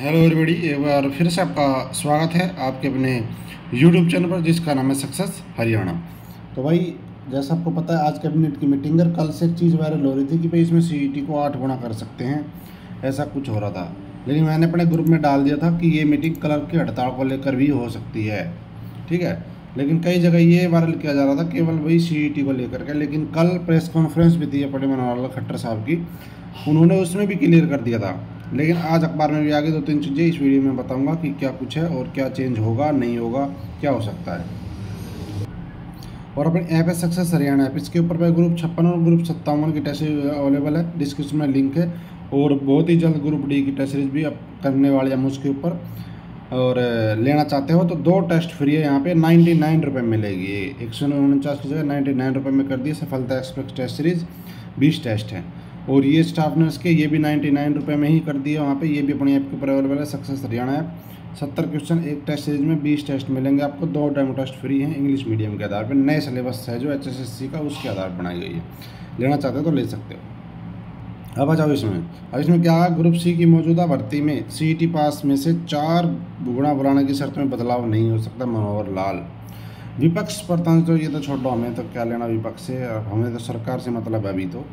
Hello everybody, एक बार फिर से आपका स्वागत है आपके अपने यूट्यूब चैनल पर, जिसका नाम है सक्सेस हरियाणा। तो भाई, जैसा आपको पता है, आज कैबिनेट की मीटिंग है कल से एक चीज़ वायरल हो रही थी कि भाई इसमें सीईटी को आठ गुना कर सकते हैं। ऐसा कुछ हो रहा था। लेकिन मैंने अपने ग्रुप में डाल दिया था कि ये मीटिंग कलर की हड़ताल को लेकर भी हो सकती है। ठीक है? लेकिन कई जगह ये वायरल किया जा रहा था, केवल वही सी को लेकर के। लेकिन कल प्रेस कॉन्फ्रेंस भी थी अपने मनोहर खट्टर साहब की। उन्होंने उसमें भी क्लियर कर दिया था। लेकिन आज अखबार में भी आगे दो तीन चीज़ें, इस वीडियो में बताऊँगा कि क्या कुछ है और क्या चेंज होगा, नहीं होगा, क्या हो सकता है। और अपने ऐप है सक्सेस हरियाणा ऐप इसके ऊपर पर ग्रुप छप्पन और ग्रुप सत्तावन की टेस्ट अवेलेबल है। डिस्क्रिप्शन में लिंक है और बहुत ही जल्द ग्रुप डी की टेस्ट सीरीज़ भी अब करने वाले हम उसके ऊपर। और लेना चाहते हो तो दो टेस्ट फ्री है यहाँ पे नाइन्टी नाइन रुपये मिलेगी। एक सौ उनचास की जगह नाइन्टी नाइन रुपये में कर दिए, सफलता एक्सप्रेस टेस्ट सीरीज़ बीस टेस्ट हैं। और ये स्टाफ नर्स के ये भी नाइन्टी नाइन रुपये में ही कर दिए वहाँ पे ये भी अपनी ऐप के ऊपर अवेलेबल है सक्सेस हरियाणा ऐप सत्तर क्वेश्चन एक टेस्ट सीरीज़ में बीस टेस्ट मिलेंगे आपको। दो डेमो टेस्ट फ्री हैं इंग्लिश मीडियम के आधार पर नए सिलेबस है जो एचएसएससी का, उसके आधार बनाई गई है। लेना चाहते हो तो ले सकते हो। अब आ जाओ इसमें। अब इसमें क्या ग्रुप सी की मौजूदा भर्ती में सीटी पास में से चार गुणा बुलाने की शर्त में बदलाव नहीं हो सकता, मनोहर लाल। विपक्ष पर तो ये तो छोड़ो हमें तो क्या लेना विपक्ष से? हमें तो सरकार से मतलब अभी तो।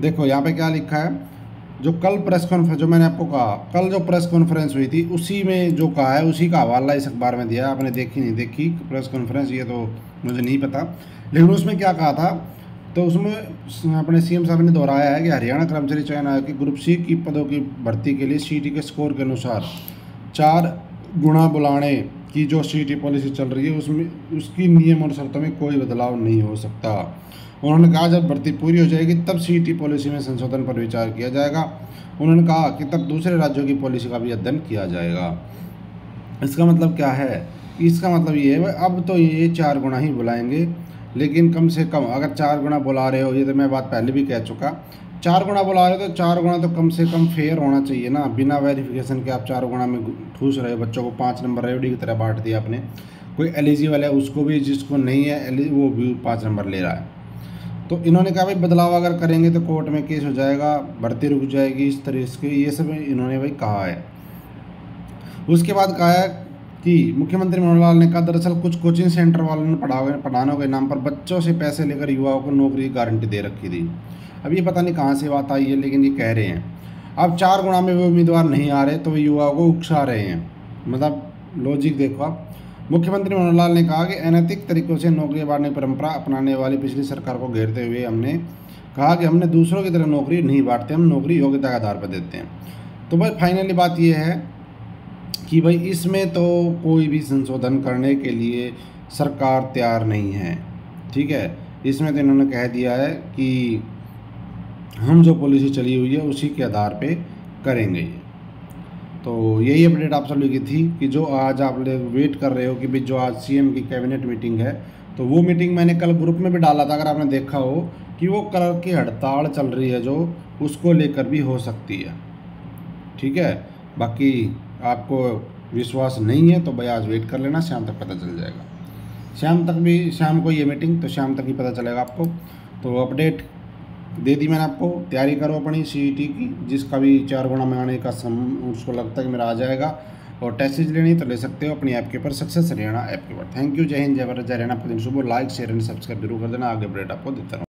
देखो, यहाँ पे क्या लिखा है? जो कल प्रेस कॉन्फ्रेंस जो मैंने आपको कहा, कल जो प्रेस कॉन्फ्रेंस हुई थी, उसी में जो कहा है, उसी का हवाला इस अखबार में दिया आपने देखी नहीं देखी प्रेस कॉन्फ्रेंस ये तो मुझे नहीं पता। लेकिन उसमें क्या कहा था? तो उसमें अपने सीएम साहब ने दोहराया है कि हरियाणा कर्मचारी चयन आयोग की ग्रुप सी की पदों की भर्ती के लिए सीटी के स्कोर के अनुसार चार गुणा बुलाने की जो सीटी पॉलिसी चल रही है, उसमें, उसकी नियम और शर्तों में कोई बदलाव नहीं हो सकता। उन्होंने कहा, जब भर्ती पूरी हो जाएगी, तब सीटी पॉलिसी में संशोधन पर विचार किया जाएगा। उन्होंने कहा कि तब दूसरे राज्यों की पॉलिसी का भी अध्ययन किया जाएगा। इसका मतलब क्या है? इसका मतलब ये है, अब तो ये चार गुना ही बुलाएँगे, लेकिन कम से कम, अगर चार गुना बुला रहे हो, ये तो मैं बात पहले भी कह चुका। चार गुना बुला रहे हो तो चार गुना तो कम से कम फेयर होना चाहिए ना। बिना वेरिफिकेशन के आप चार गुना में ठूस रहे हो, बच्चों को पाँच नंबर रेवड़ी की तरह बांट दिया आपने। कोई एलिजिबल है, उसको भी, जिसको नहीं है वो भी पाँच नंबर ले रहा है। तो इन्होंने कहा, भाई, बदलाव अगर करेंगे तो कोर्ट में केस हो जाएगा भर्ती रुक जाएगी इस तरह से। ये सब इन्होंने भाई कहा है। उसके बाद कहा है कि मुख्यमंत्री मनोहर लाल ने कहा, दरअसल कुछ कोचिंग सेंटर वालों ने पढ़ाओ पढ़ाने के नाम पर बच्चों से पैसे लेकर युवाओं को नौकरी की गारंटी दे रखी थी। अब ये पता नहीं कहाँ से बात आई है, लेकिन ये कह रहे हैं। अब चार गुणा में वो उम्मीदवार नहीं आ रहे तो वे युवाओं को उकसा रहे हैं। मतलब लॉजिक देखो आप। मुख्यमंत्री मनोहर लाल ने कहा कि अनैतिक तरीकों से नौकरी बांटने की परंपरा अपनाने वाली पिछली सरकार को घेरते हुए हमने कहा कि हमने दूसरों की तरह नौकरी नहीं बांटते, हम नौकरी योग्यता के आधार पर देते हैं। तो भाई फाइनली बात यह है कि भाई, इसमें तो कोई भी संशोधन करने के लिए सरकार तैयार नहीं है, ठीक है? इसमें तो इन्होंने कह दिया है कि हम जो पॉलिसी चली हुई है, उसी के आधार पे करेंगे तो यही अपडेट आप सभी की थी कि जो आज आप लोग वेट कर रहे हो कि भाई जो आज सीएम की कैबिनेट मीटिंग है तो वो मीटिंग मैंने कल ग्रुप में भी डाला था, अगर आपने देखा हो, कि वो कलर की हड़ताल चल रही है जो, उसको लेकर भी हो सकती है। ठीक है? बाकी आपको विश्वास नहीं है तो भाई आज वेट कर लेना, शाम तक पता चल जाएगा। शाम तक भी, शाम को ये मीटिंग तो शाम तक ही पता चलेगा आपको। तो अपडेट दे दी मैंने आपको। तैयारी करो अपनी सी e की, जिसका भी चार गुणा में आने का सम, उसको लगता है मेरा आ जाएगा। और टेस्ट लेनी तो ले सकते हो अपनी ऐप के ऊपर सक्सेस हरियाणा ऐप के ऊपर। थैंक यू जय हिंद, जय भारत, जय हरियाणा दिन सुबह लाइक शेयर एंड सब्सक्राइब ज़रूर कर देना। आगे अपडेट आपको देता रहूँ।